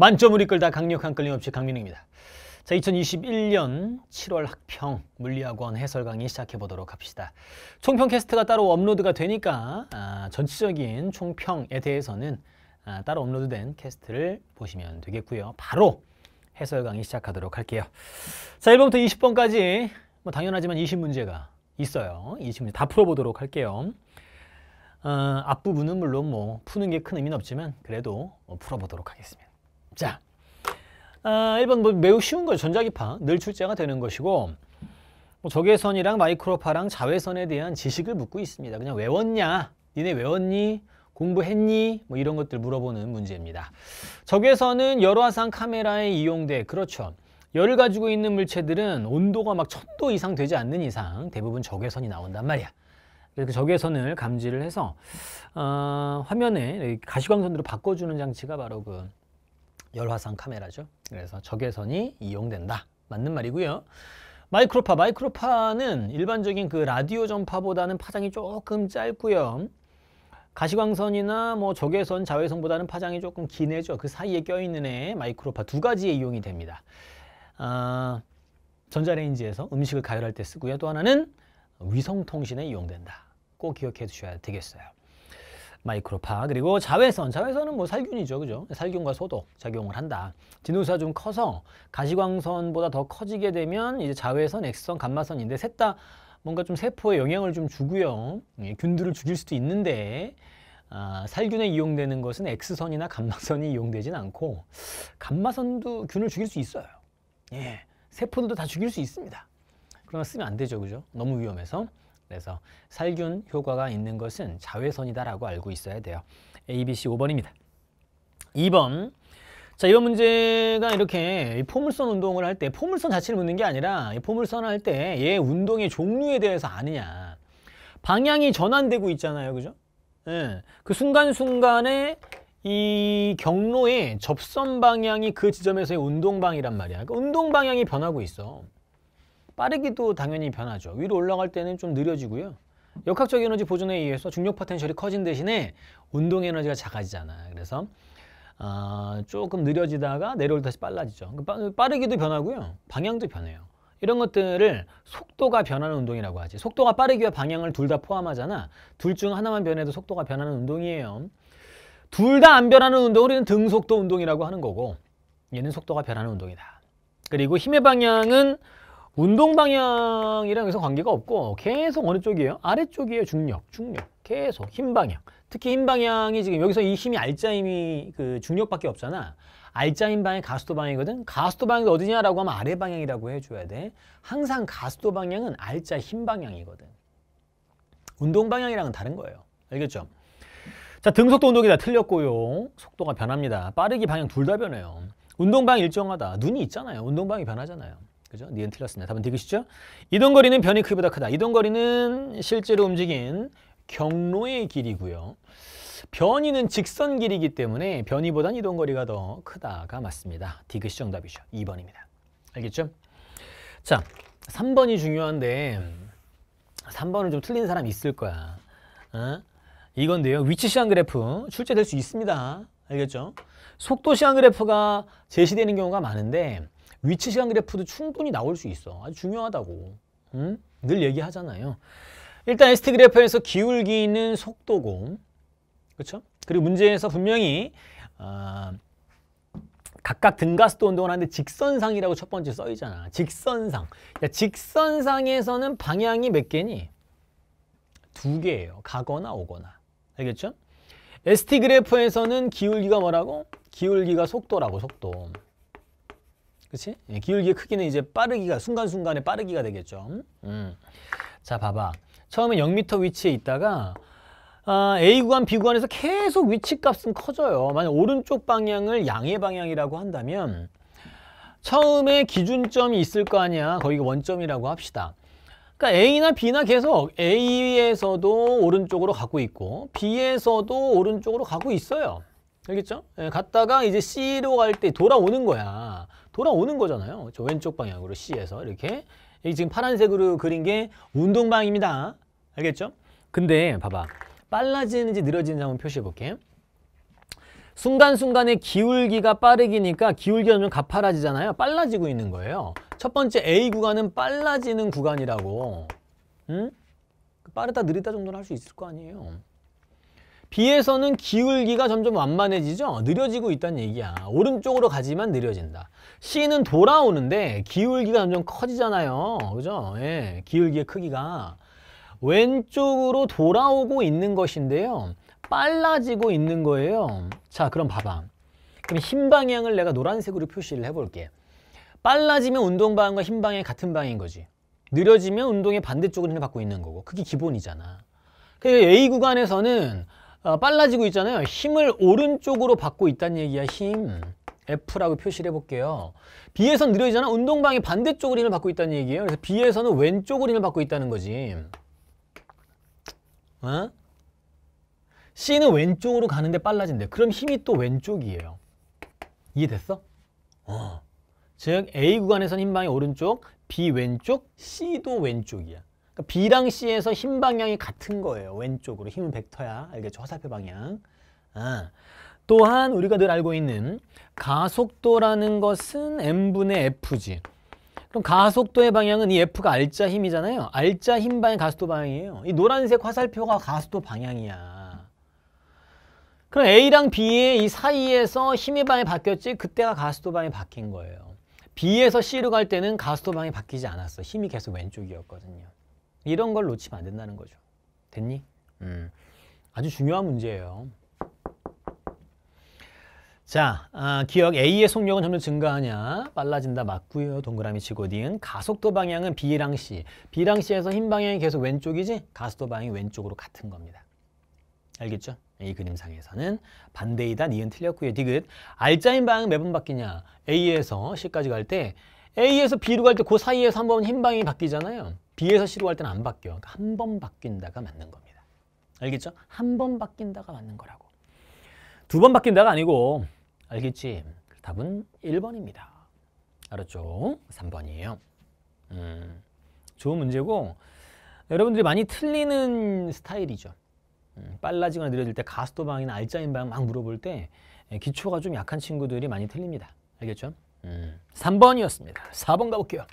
만점을 이끌다 강력한 끌림없이 강민웅입니다. 자, 2021년 7월 학평 물리학원 해설 강의 시작해 보도록 합시다. 총평 캐스트가 따로 업로드가 되니까 아, 전체적인 총평에 대해서는 아, 따로 업로드된 캐스트를 보시면 되겠고요. 바로 해설 강의 시작하도록 할게요. 자, 1번부터 20번까지 뭐 당연하지만 20문제가 있어요. 20문제 다 풀어보도록 할게요. 어, 앞부분은 물론 뭐 푸는 게 큰 의미는 없지만 그래도 어, 풀어보도록 하겠습니다. 자, 아, 1번 뭐 매우 쉬운 거죠. 전자기파 늘 출제가 되는 것이고 뭐 적외선이랑 마이크로파랑 자외선에 대한 지식을 묻고 있습니다. 그냥 외웠냐? 니네 외웠니? 공부했니? 뭐 이런 것들 물어보는 문제입니다. 적외선은 열화상 카메라에 이용돼 그렇죠. 열을 가지고 있는 물체들은 온도가 막 천도 이상 되지 않는 이상 대부분 적외선이 나온단 말이야. 그래서 적외선을 감지를 해서 어, 화면에 가시광선으로 바꿔주는 장치가 바로 그 열화상 카메라죠. 그래서 적외선이 이용된다. 맞는 말이고요. 마이크로파, 마이크로파는 일반적인 그 라디오 전파보다는 파장이 조금 짧고요. 가시광선이나 뭐 적외선, 자외선보다는 파장이 조금 긴 애죠. 그 사이에 껴있는 애 마이크로파 두 가지에 이용이 됩니다. 아, 전자레인지에서 음식을 가열할 때 쓰고요. 또 하나는 위성통신에 이용된다. 꼭 기억해 두셔야 되겠어요. 마이크로파. 그리고 자외선. 자외선은 뭐 살균이죠. 그죠? 살균과 소독 작용을 한다. 진후수가 좀 커서 가시광선보다 더 커지게 되면 이제 자외선 엑스선 감마선인데 셋 다 뭔가 좀 세포에 영향을 좀 주고요. 예, 균들을 죽일 수도 있는데 아, 살균에 이용되는 것은 엑스선이나 감마선이 이용되진 않고 감마선도 균을 죽일 수 있어요. 예 세포들도 다 죽일 수 있습니다. 그러나 쓰면 안 되죠. 그죠? 너무 위험해서 그래서 살균 효과가 있는 것은 자외선이다라고 알고 있어야 돼요. A, B, C 5번입니다. 2번. 자, 이번 문제가 이렇게 포물선 운동을 할 때 포물선 자체를 묻는 게 아니라 포물선을 할때 얘 운동의 종류에 대해서 아느냐. 방향이 전환되고 있잖아요. 그죠? 예. 그 순간순간에 이 경로의 접선 방향이 그 지점에서의 운동 방이란 말이야. 그 운동 방향이 변하고 있어. 빠르기도 당연히 변하죠. 위로 올라갈 때는 좀 느려지고요. 역학적 에너지 보존에 의해서 중력 포텐셜이 커진 대신에 운동 에너지가 작아지잖아. 그래서 어, 조금 느려지다가 내려올 때 다시 빨라지죠. 그 빠르기도 변하고요. 방향도 변해요. 이런 것들을 속도가 변하는 운동이라고 하지. 속도가 빠르기와 방향을 둘 다 포함하잖아. 둘 중 하나만 변해도 속도가 변하는 운동이에요. 둘 다 안 변하는 운동을 우리는 등속도 운동이라고 하는 거고 얘는 속도가 변하는 운동이다. 그리고 힘의 방향은 운동 방향이랑 여기서 관계가 없고 계속 어느 쪽이에요? 아래쪽이에요. 중력, 중력. 계속 힘 방향. 특히 힘 방향이 지금 여기서 이 힘이 알짜 힘이 그 중력밖에 없잖아. 알짜 힘 방향이 가수도 방향이거든. 가수도 방향이 어디냐라고 하면 아래 방향이라고 해줘야 돼. 항상 가수도 방향은 알짜 힘 방향이거든. 운동 방향이랑은 다른 거예요. 알겠죠? 자, 등속도 운동이 다 틀렸고요. 속도가 변합니다. 빠르기 방향 둘 다 변해요. 운동 방향 일정하다. 눈이 있잖아요. 운동 방향이 변하잖아요. 그죠? 니은 틀렸습니다. 답은 디귿이죠? 이동 거리는 변이 크기보다 크다. 이동 거리는 실제로 움직인 경로의 길이고요. 변이는 직선 길이기 때문에 변이보단 이동 거리가 더 크다가 맞습니다. 디귿이 정답이죠. 2번입니다. 알겠죠? 자, 3번이 중요한데 3번은 좀 틀린 사람 있을 거야. 어? 이건데요. 위치 시한 그래프 출제될 수 있습니다. 알겠죠? 속도 시한 그래프가 제시되는 경우가 많은데 위치 시간 그래프도 충분히 나올 수 있어. 아주 중요하다고. 음? 늘 얘기하잖아요. 일단 ST 그래프에서 기울기는 속도고, 그렇죠? 그리고 문제에서 분명히 어, 각각 등가스도 운동을 하는데 직선상이라고 첫 번째 써 있잖아. 직선상. 야, 직선상에서는 방향이 몇 개니? 두 개예요. 가거나 오거나. 알겠죠? ST 그래프에서는 기울기가 뭐라고? 기울기가 속도라고 속도. 그치? 예, 기울기의 크기는 이제 빠르기가 순간순간에 빠르기가 되겠죠. 음. 자, 봐봐. 처음에 0m 위치에 있다가 아, A 구간, B 구간에서 계속 위치 값은 커져요. 만약 오른쪽 방향을 양의 방향이라고 한다면 처음에 기준점이 있을 거 아니야. 거기가 원점이라고 합시다. 그러니까 A나 B나 계속 A에서도 오른쪽으로 가고 있고 B에서도 오른쪽으로 가고 있어요. 알겠죠? 예, 갔다가 이제 C로 갈 때 돌아오는 거야. 돌아오는 거잖아요. 저 왼쪽 방향으로 C에서 이렇게 지금 파란색으로 그린 게 운동방입니다. 알겠죠? 근데 봐봐. 빨라지는지 느려지는지 한번 표시해 볼게. 순간순간의 기울기가 빠르기니까 기울기가 좀 가파라지잖아요. 빨라지고 있는 거예요. 첫 번째 A 구간은 빨라지는 구간이라고. 응? 빠르다 느리다 정도는 할 수 있을 거 아니에요. B에서는 기울기가 점점 완만해지죠. 느려지고 있다는 얘기야. 오른쪽으로 가지만 느려진다. C는 돌아오는데 기울기가 점점 커지잖아요. 그죠? 예, 기울기의 크기가 왼쪽으로 돌아오고 있는 것인데요. 빨라지고 있는 거예요. 자, 그럼 봐봐. 그럼 흰 방향을 내가 노란색으로 표시를 해볼게. 빨라지면 운동 방향과 흰 방향이 같은 방향인 거지. 느려지면 운동의 반대쪽을 힘을 받고 있는 거고. 그게 기본이잖아. 그러니까 A 구간에서는 어, 빨라지고 있잖아요. 힘을 오른쪽으로 받고 있다는 얘기야. 힘. F라고 표시를 해볼게요. B에서는 느려지잖아. 운동 방향의 반대쪽으로 힘을 받고 있다는 얘기예요. 그래서 B에서는 왼쪽으로 힘을 받고 있다는 거지. 어? C는 왼쪽으로 가는데 빨라진대. 그럼 힘이 또 왼쪽이에요. 이해됐어? 어. 즉 A 구간에서는 힘 방향이 오른쪽, B 왼쪽, C도 왼쪽이야. 그러니까 B랑 C에서 힘 방향이 같은 거예요. 왼쪽으로. 힘은 벡터야. 알겠죠? 화살표 방향. 아. 또한 우리가 늘 알고 있는 가속도라는 것은 m분의 f지. 그럼 가속도의 방향은 이 F가 알자 힘이잖아요. 알자 힘 방향 가속도 방향이에요. 이 노란색 화살표가 가속도 방향이야. 그럼 A랑 B의 이 사이에서 힘의 방향이 바뀌었지 그때가 가속도 방향이 바뀐 거예요. B에서 C로 갈 때는 가속도 방향이 바뀌지 않았어. 힘이 계속 왼쪽이었거든요. 이런 걸 놓치면 안 된다는 거죠. 됐니? 음. 아주 중요한 문제예요. 자, 아, 기억 A의 속력은 점점 증가하냐? 빨라진다 맞고요. 동그라미 치고 니은 가속도 방향은 B랑 C. B랑 C에서 흰 방향이 계속 왼쪽이지 가속도 방향이 왼쪽으로 같은 겁니다. 알겠죠? 이 그림상에서는 반대이다. 니은 틀렸고요. 디귿. 알짜인 방향은 몇번 바뀌냐? A에서 C까지 갈 때 A에서 B로 갈 때 그 사이에서 한 번 흰 방향이 바뀌잖아요. B에서 C로 갈 때는 안 바뀌어. 그러니까 한 번 바뀐다가 맞는 겁니다. 알겠죠? 한 번 바뀐다가 맞는 거라고. 두 번 바뀐다가 아니고 알겠지? 답은 1번입니다. 알았죠? 3번이에요. 음, 좋은 문제고 여러분들이 많이 틀리는 스타일이죠. 음, 빨라지거나 느려질 때 가속도 방향이나 알짜인 방향 막 물어볼 때 예, 기초가 좀 약한 친구들이 많이 틀립니다. 알겠죠? 음, 3번이었습니다. 4번 가볼게요.